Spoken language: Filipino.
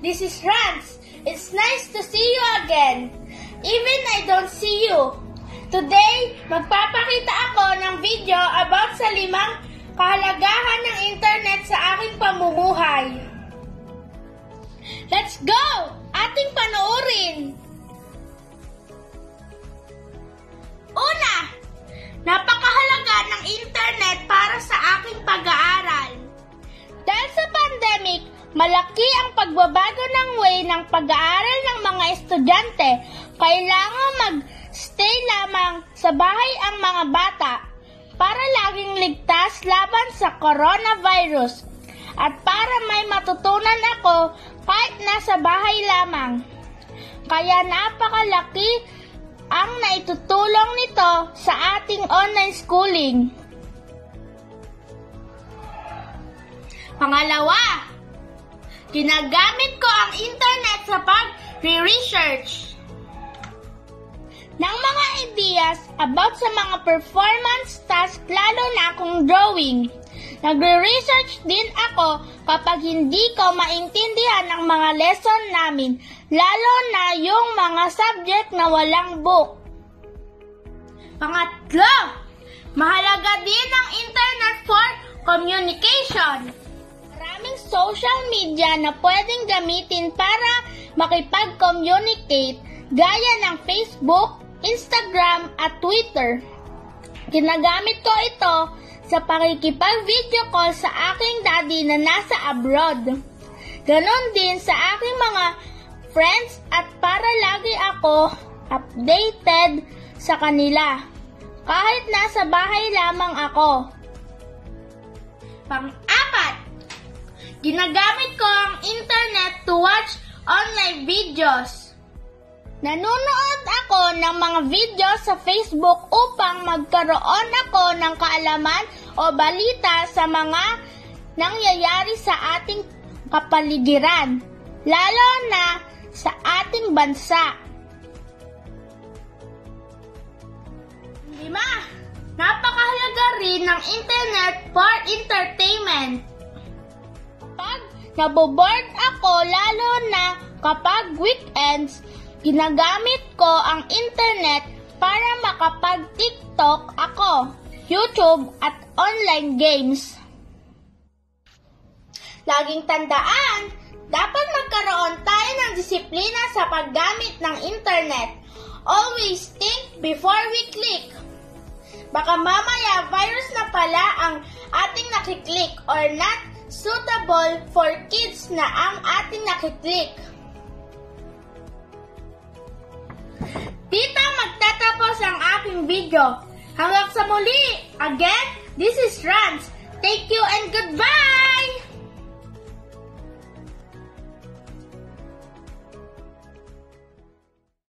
This is Rans. It's nice to see you again. Even I don't see you. Today, magpapakita ako ng video about sa limang kahalagahan ng internet sa aking pamumuhay. Let's go! Ating panoorin! Una, napakahalaga ng internet malaki ang pagbabago ng way ng pag-aaral ng mga estudyante. Kailangan mag-stay lamang sa bahay ang mga bata para laging ligtas laban sa coronavirus at para may matutunan ako kahit nasa bahay lamang. Kaya napakalaki ang naitutulong nito sa ating online schooling. Pangalawa, ginagamit ko ang internet sa pag-research ng mga ideas about sa mga performance task lalo na kung drawing. Nagre-research din ako kapag hindi ko maintindihan ang mga lesson namin, lalo na yung mga subject na walang book. Pangatlo, mahalaga din ang internet for communication. Maraming social media na pwedeng gamitin para makipag-communicate gaya ng Facebook, Instagram at Twitter. Ginagamit ko ito sa pakikipag-video call sa aking daddy na nasa abroad. Ganon din sa aking mga friends at para lagi ako updated sa kanila. Kahit nasa bahay lamang ako. Pang-apat, ginagamit ko ang internet to watch online videos. Nanonood ako ng mga video sa Facebook upang magkaroon ako ng kaalaman o balita sa mga nangyayari sa ating kapaligiran, lalo na sa ating bansa. Lima, napakahalaga rin ng internet for entertainment. Naboboard ako, lalo na kapag weekends, Ginagamit ko ang internet para makapag-TikTok ako, YouTube at online games. Laging tandaan, dapat magkaroon tayo ng disiplina sa paggamit ng internet. Always think before we click. Baka mamaya virus na pala ang ating nakiklik or not suitable for kids na ang ating nakiklik. Dito magtatapos ang aking video. Hanggang sa muli! Again, this is Rans. Thank you and goodbye!